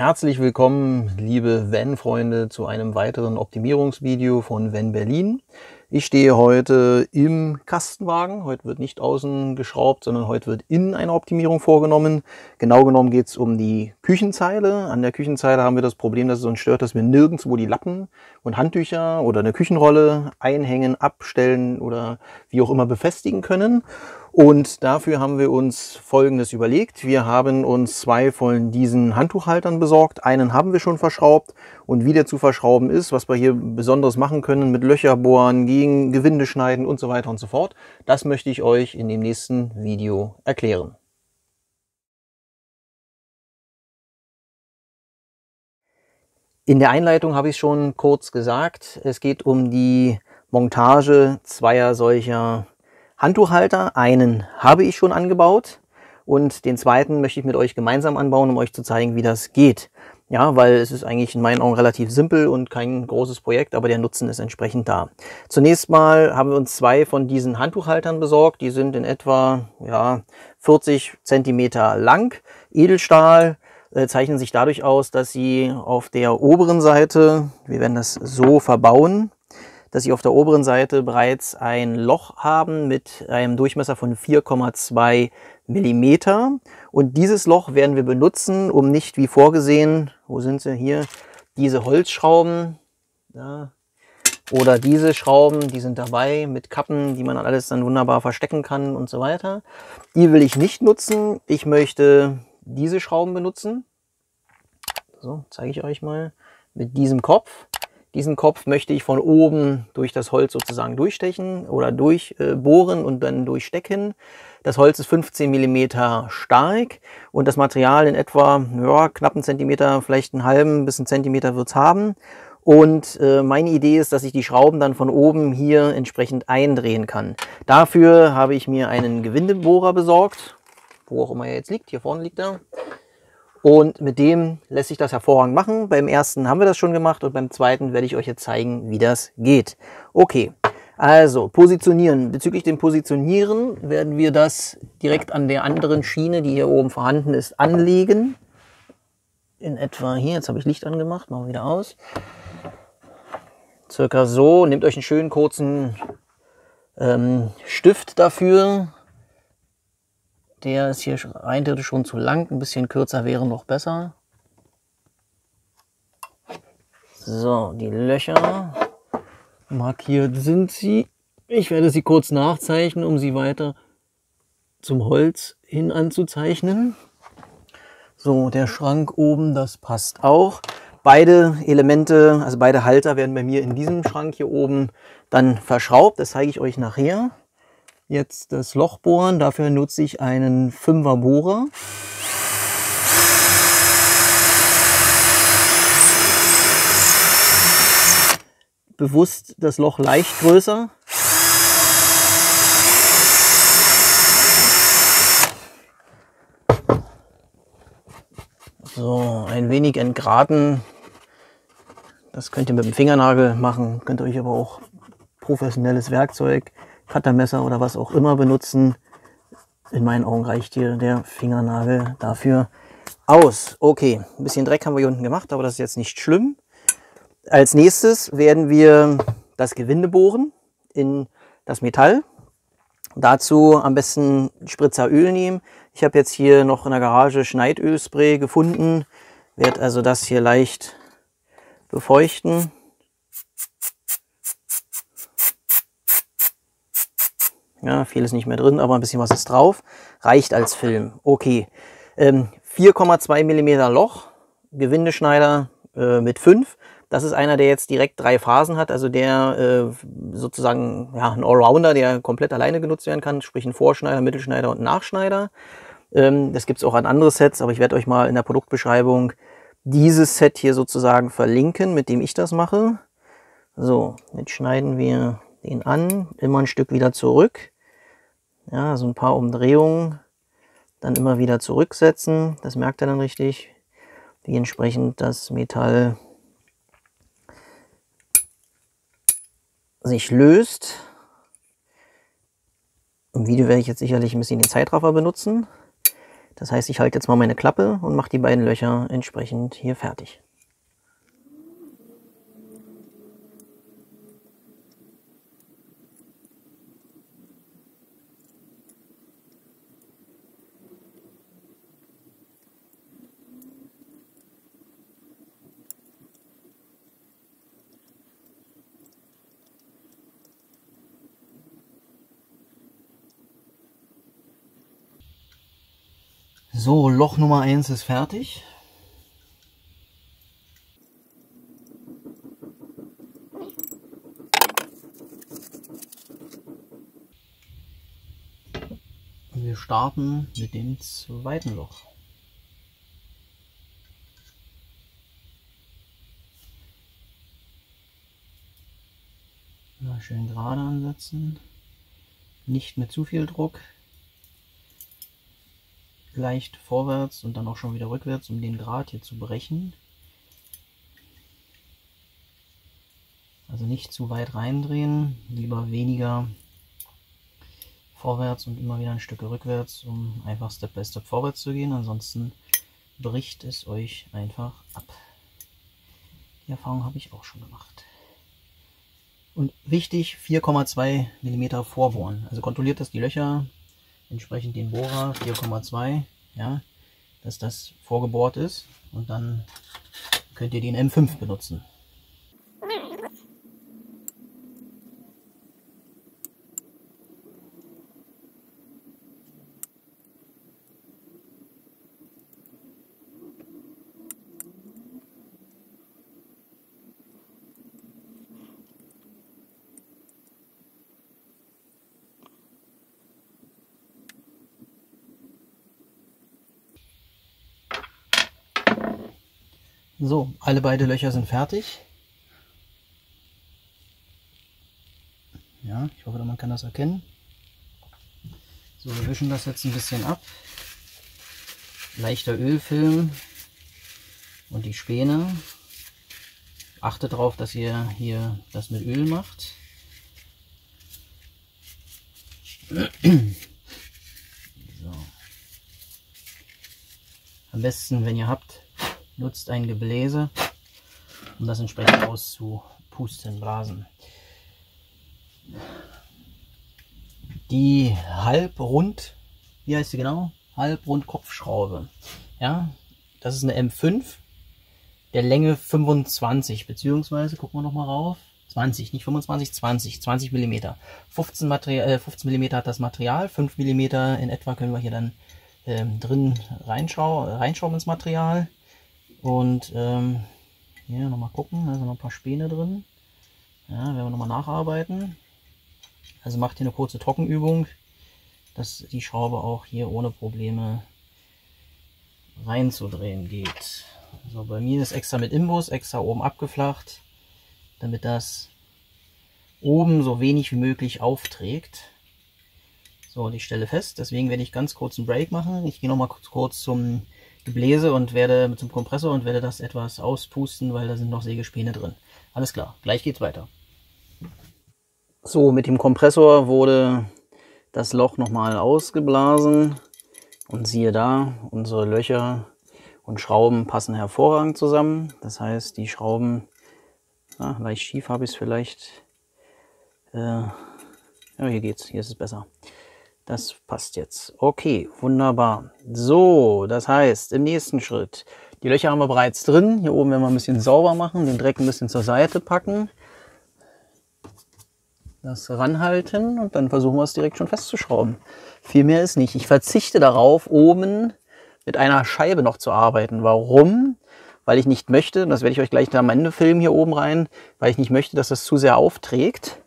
Herzlich willkommen, liebe Van-Freunde, zu einem weiteren Optimierungsvideo von Van Berlin. Ich stehe heute im Kastenwagen. Heute wird nicht außen geschraubt, sondern heute wird innen eine Optimierung vorgenommen. Genau genommen geht es um die Küchenzeile. An der Küchenzeile haben wir das Problem, dass es uns stört, dass wir nirgendwo die Lappen und Handtücher oder eine Küchenrolle einhängen, abstellen oder wie auch immer befestigen können. Und dafür haben wir uns Folgendes überlegt. Wir haben uns zwei von diesen Handtuchhaltern besorgt. Einen haben wir schon verschraubt und wie der zu verschrauben ist, was wir hier Besonderes machen können mit Löcher bohren, gegen Gewinde schneiden und so weiter und so fort, das möchte ich euch in dem nächsten Video erklären. In der Einleitung habe ich schon kurz gesagt, es geht um die Montage zweier solcher Handtuchhalter, einen habe ich schon angebaut und den zweiten möchte ich mit euch gemeinsam anbauen, um euch zu zeigen, wie das geht. Ja, weil es ist eigentlich in meinen Augen relativ simpel und kein großes Projekt, aber der Nutzen ist entsprechend da. Zunächst mal haben wir uns zwei von diesen Handtuchhaltern besorgt. Die sind in etwa ja, 40 Zentimeter lang. Edelstahl äh, zeichnen sich dadurch aus, dass sie auf der oberen Seite, wir werden das so verbauen, dass sie auf der oberen Seite bereits ein Loch haben mit einem Durchmesser von 4,2 Millimeter. Und dieses Loch werden wir benutzen, um nicht wie vorgesehen, wo sind sie hier, diese Holzschrauben, ja, oder diese Schrauben, die sind dabei mit Kappen, die man alles dann wunderbar verstecken kann und so weiter. Die will ich nicht nutzen. Ich möchte diese Schrauben benutzen. So, zeige ich euch mal. Mit diesem Kopf. Diesen Kopf möchte ich von oben durch das Holz sozusagen durchstechen oder durchbohren und dann durchstecken. Das Holz ist 15 mm stark und das Material in etwa ja, knapp einen Zentimeter, vielleicht einen halben bis einen Zentimeter wird es haben. Und äh, meine Idee ist, dass ich die Schrauben dann von oben hier entsprechend eindrehen kann. Dafür habe ich mir einen Gewindebohrer besorgt, wo auch immer er jetzt liegt. Hier vorne liegt er. Und mit dem lässt sich das hervorragend machen. Beim ersten haben wir das schon gemacht und beim zweiten werde ich euch jetzt zeigen, wie das geht. Okay, also positionieren. Bezüglich dem Positionieren werden wir das direkt an der anderen Schiene, die hier oben vorhanden ist, anlegen. In etwa hier, jetzt habe ich Licht angemacht, machen wir wieder aus. Circa so, nehmt euch einen schönen kurzen ähm, Stift dafür, der ist hier rein schon zu lang. Ein bisschen kürzer wäre noch besser. So, die Löcher. Markiert sind sie. Ich werde sie kurz nachzeichnen, um sie weiter zum Holz hin anzuzeichnen. So, der Schrank oben, das passt auch. Beide Elemente, also beide Halter werden bei mir in diesem Schrank hier oben dann verschraubt. Das zeige ich euch nachher jetzt das Loch bohren. Dafür nutze ich einen 5er Bohrer. Bewusst das Loch leicht größer. So, ein wenig entgraten. Das könnt ihr mit dem Fingernagel machen, könnt ihr euch aber auch professionelles Werkzeug Cuttermesser oder was auch immer benutzen. In meinen Augen reicht hier der Fingernagel dafür aus. Okay, ein bisschen Dreck haben wir hier unten gemacht, aber das ist jetzt nicht schlimm. Als nächstes werden wir das Gewinde bohren in das Metall. Dazu am besten Spritzer Öl nehmen. Ich habe jetzt hier noch in der Garage Schneidölspray gefunden. Werde also das hier leicht befeuchten. Ja, viel ist nicht mehr drin, aber ein bisschen was ist drauf. Reicht als Film. Okay. Ähm, 4,2 mm Loch, Gewindeschneider äh, mit 5. Das ist einer, der jetzt direkt drei Phasen hat, also der äh, sozusagen ja, ein Allrounder, der komplett alleine genutzt werden kann, sprich ein Vorschneider, Mittelschneider und Nachschneider. Ähm, das gibt es auch an andere Sets, aber ich werde euch mal in der Produktbeschreibung dieses Set hier sozusagen verlinken, mit dem ich das mache. So, jetzt schneiden wir den an, immer ein Stück wieder zurück. Ja, so ein paar Umdrehungen, dann immer wieder zurücksetzen. Das merkt er dann richtig, wie entsprechend das Metall sich löst. Im Video werde ich jetzt sicherlich ein bisschen den Zeitraffer benutzen. Das heißt, ich halte jetzt mal meine Klappe und mache die beiden Löcher entsprechend hier fertig. So, Loch Nummer 1 ist fertig. Wir starten mit dem zweiten Loch. Mal schön gerade ansetzen. Nicht mit zu viel Druck leicht vorwärts und dann auch schon wieder rückwärts, um den Draht hier zu brechen. Also nicht zu weit reindrehen, lieber weniger vorwärts und immer wieder ein Stück rückwärts, um einfach Step by Step vorwärts zu gehen. Ansonsten bricht es euch einfach ab. Die Erfahrung habe ich auch schon gemacht. Und wichtig, 4,2 mm vorbohren. Also kontrolliert, dass die Löcher entsprechend den Bohrer 4,2, ja, dass das vorgebohrt ist und dann könnt ihr den M5 benutzen. So, alle beide Löcher sind fertig. Ja, ich hoffe, man kann das erkennen. So, wir wischen das jetzt ein bisschen ab. Leichter Ölfilm und die Späne. Achtet darauf, dass ihr hier das mit Öl macht. So. Am besten, wenn ihr habt, nutzt ein Gebläse, um das entsprechend auszupusten, blasen. Die halbrund, wie heißt sie genau? Halbrund Kopfschraube. Ja, das ist eine M5 der Länge 25, beziehungsweise, gucken wir noch mal rauf, 20, nicht 25, 20, 20 mm. 15, Material, äh, 15 mm hat das Material, 5 mm in etwa können wir hier dann ähm, drin reinschau reinschauen ins Material. Und ähm, hier nochmal gucken, da sind noch ein paar Späne drin. Ja, werden wir nochmal nacharbeiten. Also macht hier eine kurze Trockenübung, dass die Schraube auch hier ohne Probleme reinzudrehen geht. So, bei mir ist extra mit Imbus, extra oben abgeflacht, damit das oben so wenig wie möglich aufträgt. So, die Stelle fest, deswegen werde ich ganz kurz einen Break machen. Ich gehe nochmal kurz zum Gebläse und werde mit dem Kompressor und werde das etwas auspusten, weil da sind noch Sägespäne drin. Alles klar, gleich geht's weiter. So, mit dem Kompressor wurde das Loch nochmal ausgeblasen und siehe da, unsere Löcher und Schrauben passen hervorragend zusammen. Das heißt, die Schrauben, na, leicht schief habe ich es vielleicht. Äh, ja, hier geht's, hier ist es besser. Das passt jetzt. Okay, wunderbar. So, das heißt, im nächsten Schritt, die Löcher haben wir bereits drin. Hier oben werden wir ein bisschen sauber machen, den Dreck ein bisschen zur Seite packen. Das ranhalten und dann versuchen wir es direkt schon festzuschrauben. Viel mehr ist nicht. Ich verzichte darauf, oben mit einer Scheibe noch zu arbeiten. Warum? Weil ich nicht möchte, das werde ich euch gleich am Ende filmen hier oben rein, weil ich nicht möchte, dass das zu sehr aufträgt.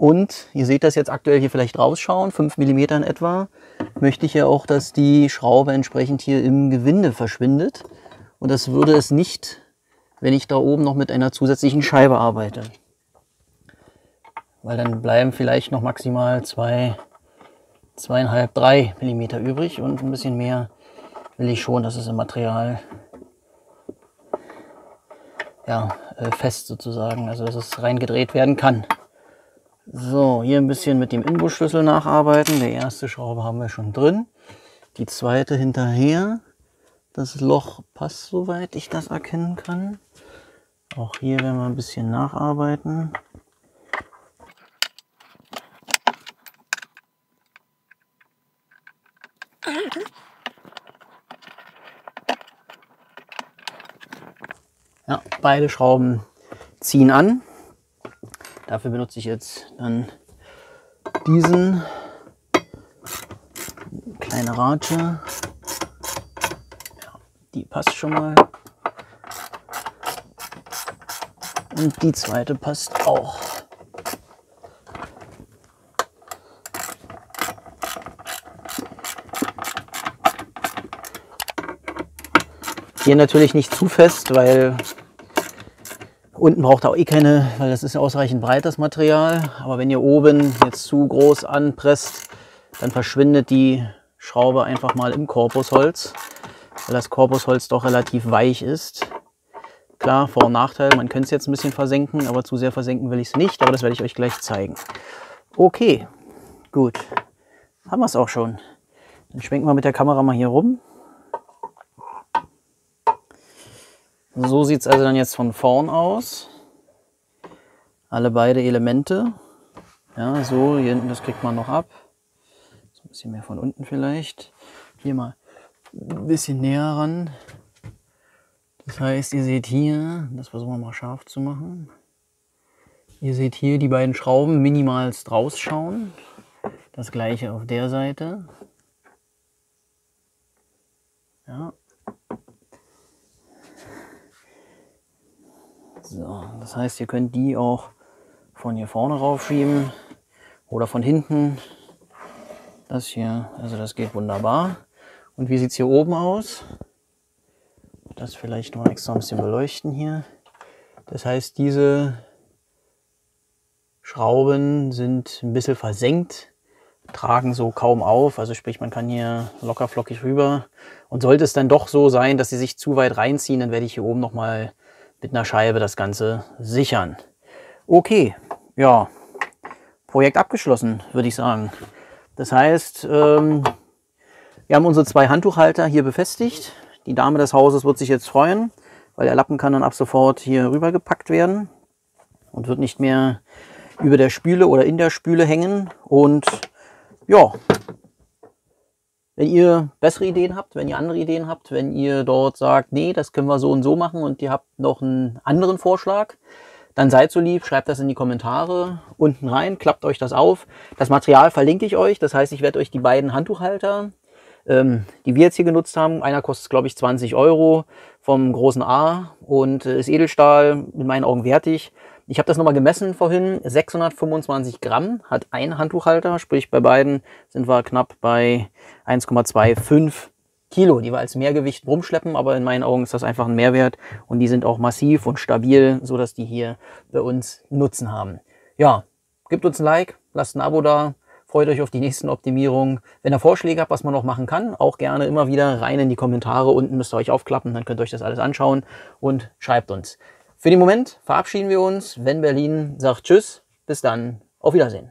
Und ihr seht das jetzt aktuell hier vielleicht rausschauen, 5 mm in etwa, möchte ich ja auch, dass die Schraube entsprechend hier im Gewinde verschwindet. Und das würde es nicht, wenn ich da oben noch mit einer zusätzlichen Scheibe arbeite. Weil dann bleiben vielleicht noch maximal 2, zwei, 2,5, 3 mm übrig und ein bisschen mehr will ich schon, dass es im Material ja, äh, fest sozusagen, also dass es reingedreht werden kann. So, hier ein bisschen mit dem Inbusschlüssel nacharbeiten. Die erste Schraube haben wir schon drin. die zweite hinterher. Das Loch passt, soweit ich das erkennen kann. Auch hier werden wir ein bisschen nacharbeiten. Ja, beide Schrauben ziehen an. Dafür benutze ich jetzt dann diesen kleine Ratsche. Ja, die passt schon mal. Und die zweite passt auch. Hier natürlich nicht zu fest, weil unten braucht er auch eh keine, weil das ist ausreichend breit das Material. Aber wenn ihr oben jetzt zu groß anpresst, dann verschwindet die Schraube einfach mal im Korpusholz, weil das Korpusholz doch relativ weich ist. Klar, Vor- und Nachteil, man könnte es jetzt ein bisschen versenken, aber zu sehr versenken will ich es nicht, aber das werde ich euch gleich zeigen. Okay, gut, haben wir es auch schon. Dann schwenken wir mit der Kamera mal hier rum. So sieht es also dann jetzt von vorn aus. Alle beide Elemente. Ja, so, hier hinten, das kriegt man noch ab. So ein bisschen mehr von unten vielleicht. Hier mal ein bisschen näher ran. Das heißt, ihr seht hier, das versuchen wir mal scharf zu machen. Ihr seht hier die beiden Schrauben minimalst rausschauen. Das gleiche auf der Seite. Ja, So, das heißt, ihr könnt die auch von hier vorne raufschieben oder von hinten. Das hier, also das geht wunderbar. Und wie sieht es hier oben aus? Das vielleicht noch extra ein bisschen beleuchten hier. Das heißt, diese Schrauben sind ein bisschen versenkt, tragen so kaum auf. Also sprich, man kann hier locker flockig rüber. Und sollte es dann doch so sein, dass sie sich zu weit reinziehen, dann werde ich hier oben nochmal mit einer Scheibe das Ganze sichern. Okay, ja, Projekt abgeschlossen, würde ich sagen. Das heißt, ähm, wir haben unsere zwei Handtuchhalter hier befestigt. Die Dame des Hauses wird sich jetzt freuen, weil der Lappen kann dann ab sofort hier rüber gepackt werden und wird nicht mehr über der Spüle oder in der Spüle hängen. Und ja, wenn ihr bessere Ideen habt, wenn ihr andere Ideen habt, wenn ihr dort sagt, nee, das können wir so und so machen und ihr habt noch einen anderen Vorschlag, dann seid so lieb, schreibt das in die Kommentare unten rein, klappt euch das auf. Das Material verlinke ich euch, das heißt, ich werde euch die beiden Handtuchhalter, ähm, die wir jetzt hier genutzt haben, einer kostet glaube ich 20 Euro vom großen A und äh, ist Edelstahl, in meinen Augen wertig. Ich habe das nochmal gemessen vorhin. 625 Gramm hat ein Handtuchhalter, sprich bei beiden sind wir knapp bei 1,25 Kilo, die wir als Mehrgewicht rumschleppen, aber in meinen Augen ist das einfach ein Mehrwert und die sind auch massiv und stabil, so dass die hier bei uns Nutzen haben. Ja, gebt uns ein Like, lasst ein Abo da, freut euch auf die nächsten Optimierungen. Wenn ihr Vorschläge habt, was man noch machen kann, auch gerne immer wieder rein in die Kommentare. Unten müsst ihr euch aufklappen, dann könnt ihr euch das alles anschauen und schreibt uns. Für den Moment verabschieden wir uns. Wenn Berlin sagt Tschüss, bis dann, auf Wiedersehen.